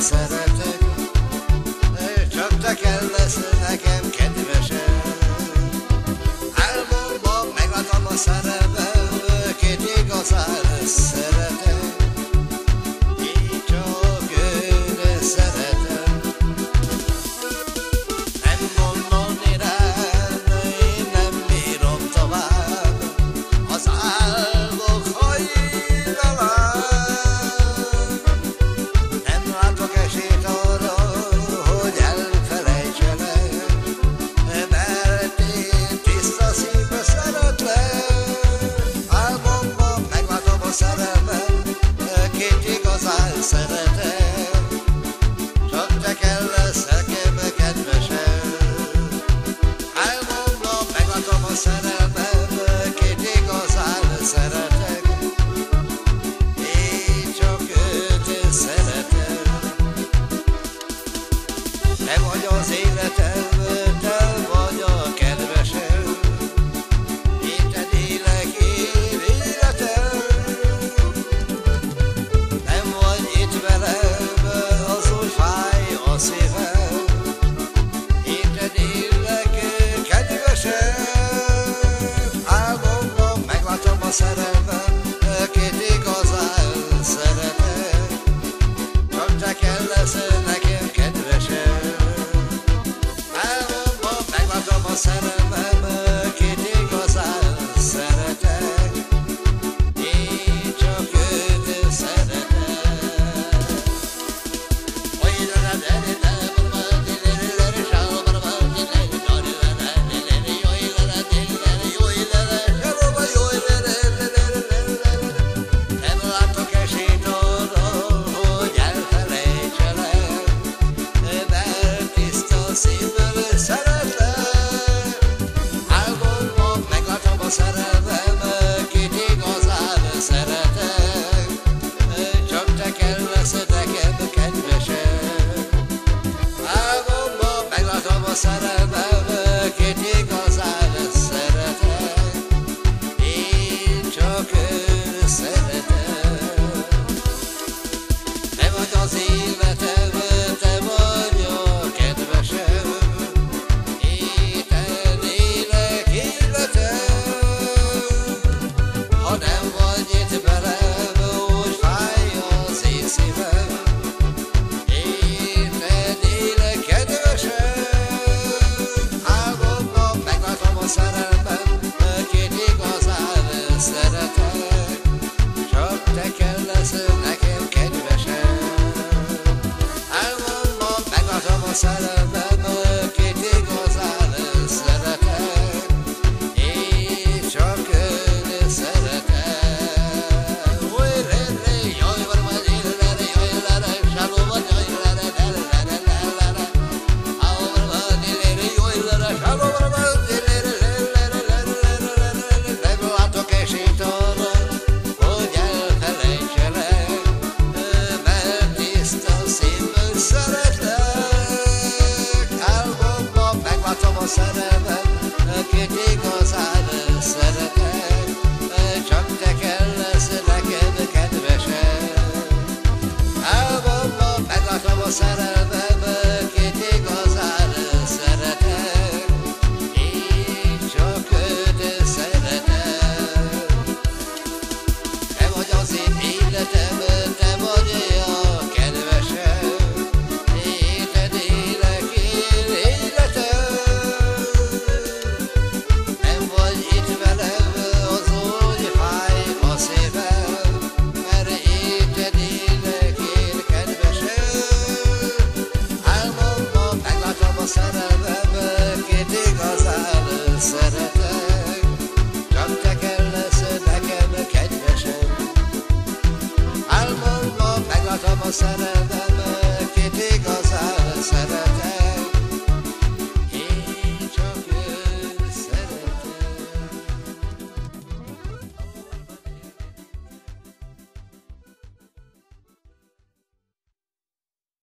szeretek, csak te kell lesznek. Te vagy az életem, سربا passarada.